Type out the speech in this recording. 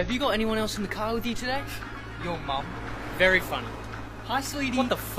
Have you got anyone else in the car with you today? Your mum. Very funny. Hi, sweetie. What the fuck?